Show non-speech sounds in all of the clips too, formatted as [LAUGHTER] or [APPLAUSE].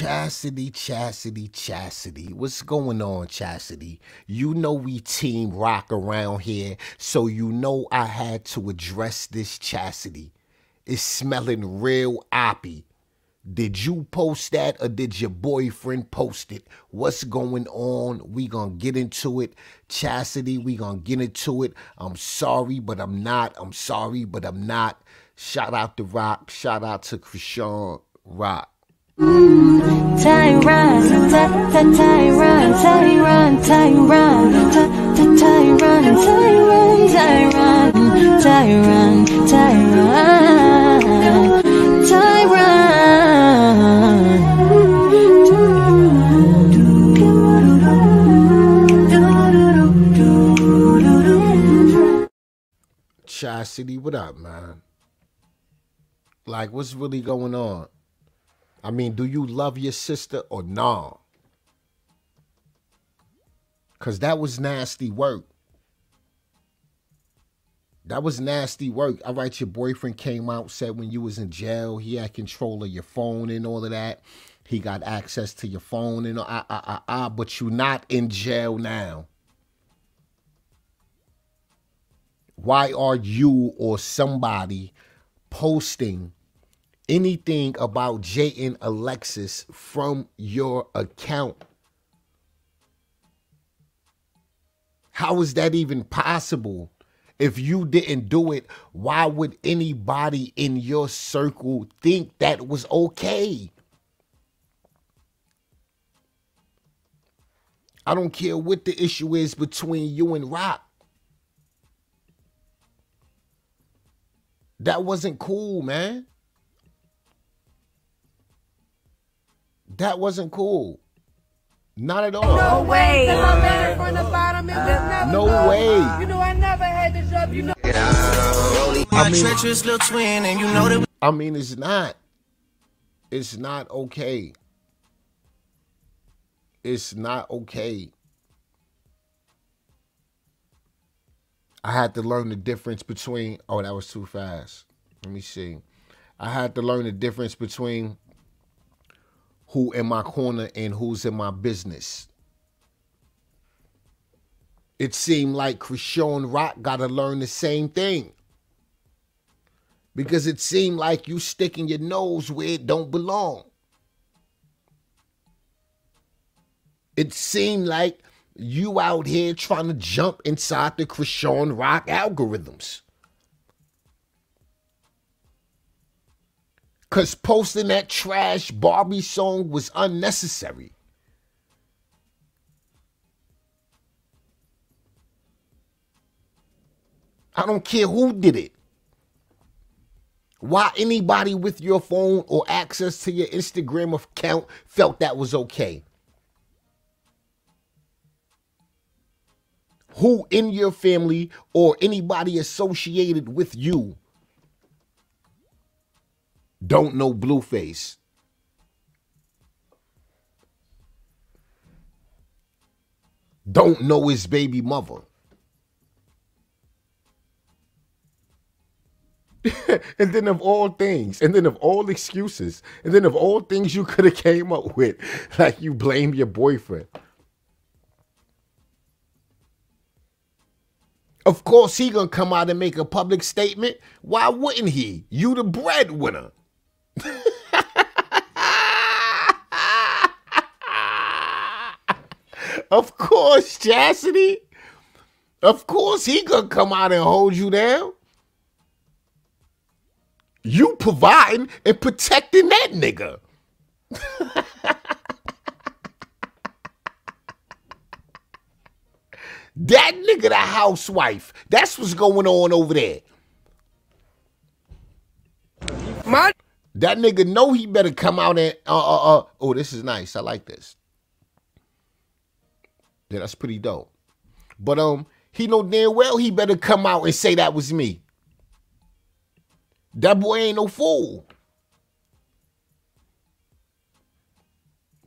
Chasity, Chasity, Chasity. What's going on, Chasity? You know we team rock around here, so you know I had to address this Chasity. It's smelling real oppy. Did you post that or did your boyfriend post it? What's going on? We gonna get into it. Chasity, we gonna get into it. I'm sorry, but I'm not. I'm sorry, but I'm not. Shout out to Rock. Shout out to Chrisean Rock. Tyron, Tyron, Tyron, Tyron, Tyron, Tyron, Tyron, Tyron, Tyron, Tyron. Chasity, what up, man? Like, what's really going on? I mean, do you love your sister or nah? Cause that was nasty work. That was nasty work. All right, your boyfriend came out, said when you was in jail, he had control of your phone and all of that. He got access to your phone and ah ah ah ah, but you not in jail now. Why are you or somebody posting anything about Jaidyn Alexis from your account. How is that even possible? If you didn't do it, why would anybody in your circle think that was okay? I don't care what the issue is between you and Rock. That wasn't cool, man. That wasn't cool. Not at all. No way. No way. You know I never had this job. You know. I mean, treacherous little twin, and you know that. I mean, it's not. It's not okay. It's not okay. I had to learn the difference between. Oh, that was too fast. Let me see. I had to learn the difference between who in my corner and who's in my business. It seemed like Chrisean Rock got to learn the same thing. Because it seemed like you sticking your nose where it don't belong. It seemed like you out here trying to jump inside the Chrisean Rock algorithms. Because posting that trash Barbie song was unnecessary. I don't care who did it. Why anybody with your phone or access to your Instagram account felt that was okay. Who in your family or anybody associated with you don't know Blueface. Don't know his baby mother. [LAUGHS] and then of all things, and then of all excuses, and then of all things you could have came up with, [LAUGHS] like you blame your boyfriend. Of course he gonna come out and make a public statement. Why wouldn't he? You the breadwinner. [LAUGHS] of course, Chasity. Of course, he gonna come out and hold you down. You providing and protecting that nigga. [LAUGHS] that nigga the housewife. That's what's going on over there. That nigga know he better come out and uh uh uh. Oh, this is nice. I like this. Yeah, that's pretty dope. But um, he know damn well he better come out and say that was me. That boy ain't no fool.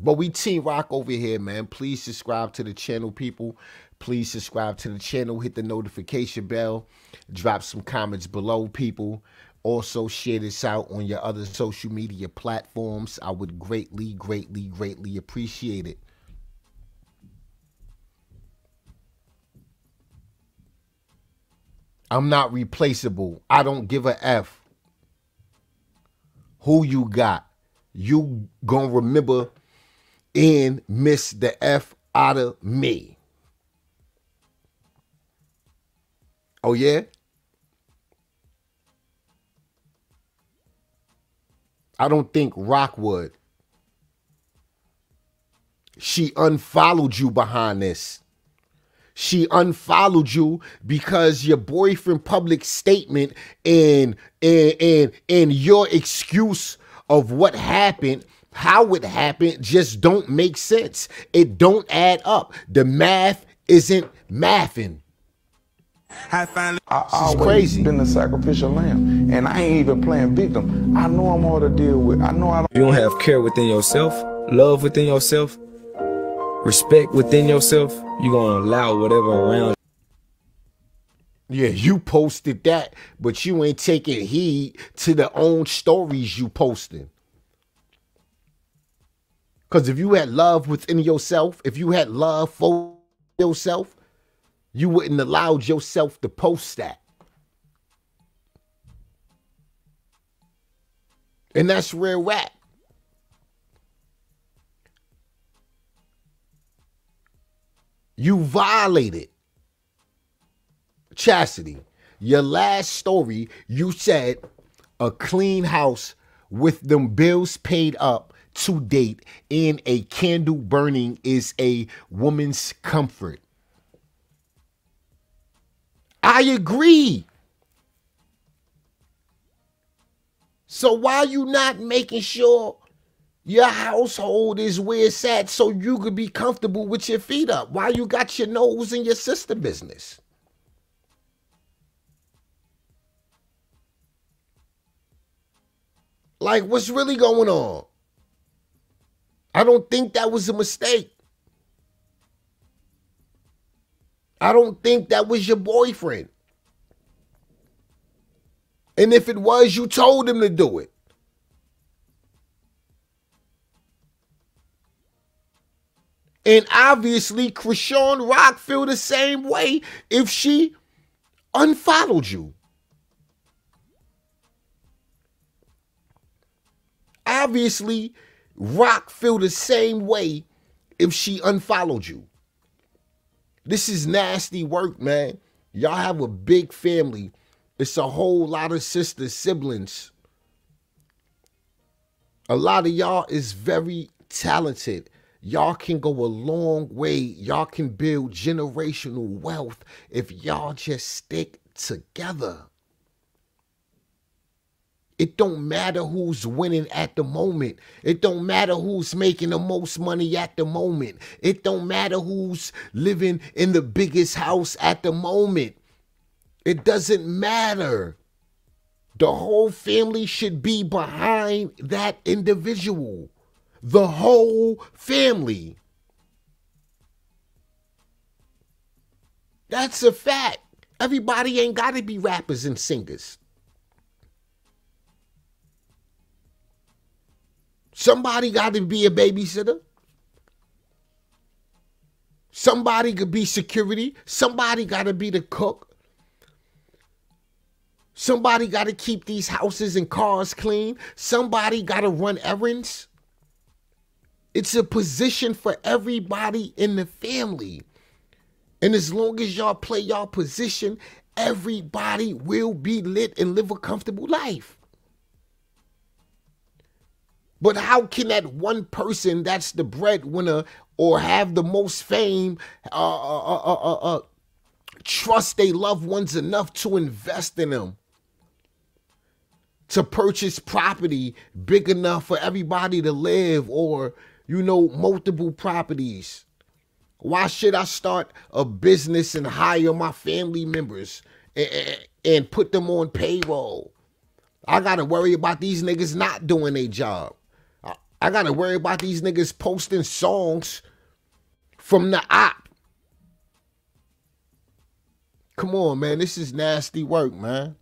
But we Team Rock over here, man. Please subscribe to the channel, people. Please subscribe to the channel. Hit the notification bell. Drop some comments below, people. Also, share this out on your other social media platforms. I would greatly, greatly, greatly appreciate it. I'm not replaceable. I don't give a F who you got. You gonna remember and miss the F out of me. Oh, yeah? I don't think Rock would. She unfollowed you behind this. She unfollowed you because your boyfriend public statement and and and and your excuse of what happened how it happened just don't make sense. It don't add up. The math isn't mathing. I finally I is always crazy. been the sacrificial lamb, and I ain't even playing victim. I know I'm hard to deal with. I know I don't. you don't have care within yourself, love within yourself, respect within yourself, you're gonna allow whatever around Yeah, you posted that, but you ain't taking heed to the own stories you posting. Because if you had love within yourself, if you had love for yourself, you wouldn't allow yourself to post that. And that's where we're. You violated Chasity. Your last story, you said a clean house with them bills paid up to date and a candle burning is a woman's comfort. I agree. So why you not making sure your household is where it's at so you could be comfortable with your feet up? Why you got your nose in your sister business? Like, what's really going on? I don't think that was a mistake. I don't think that was your boyfriend. And if it was, you told him to do it. And obviously, Chrisean Rock feel the same way if she unfollowed you. Obviously, Rock feel the same way if she unfollowed you. This is nasty work, man. Y'all have a big family. It's a whole lot of sisters, siblings. A lot of y'all is very talented. Y'all can go a long way. Y'all can build generational wealth if y'all just stick together. It don't matter who's winning at the moment. It don't matter who's making the most money at the moment. It don't matter who's living in the biggest house at the moment. It doesn't matter. The whole family should be behind that individual. The whole family. That's a fact. Everybody ain't got to be rappers and singers. Somebody got to be a babysitter. Somebody could be security. Somebody got to be the cook. Somebody got to keep these houses and cars clean. Somebody got to run errands. It's a position for everybody in the family. And as long as y'all play y'all position, everybody will be lit and live a comfortable life. But how can that one person that's the breadwinner or have the most fame uh, uh, uh, uh, uh, trust their loved ones enough to invest in them? To purchase property big enough for everybody to live or, you know, multiple properties? Why should I start a business and hire my family members and, and put them on payroll? I got to worry about these niggas not doing their job. I, I got to worry about these niggas posting songs from the op. Come on, man. This is nasty work, man.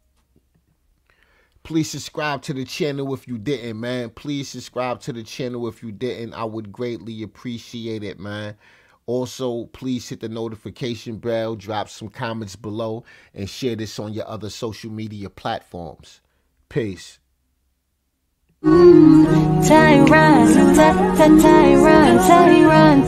Please subscribe to the channel if you didn't, man. Please subscribe to the channel if you didn't. I would greatly appreciate it, man. Also, please hit the notification bell, drop some comments below, and share this on your other social media platforms. Peace. Tyron, Ty- Ty- Tyron,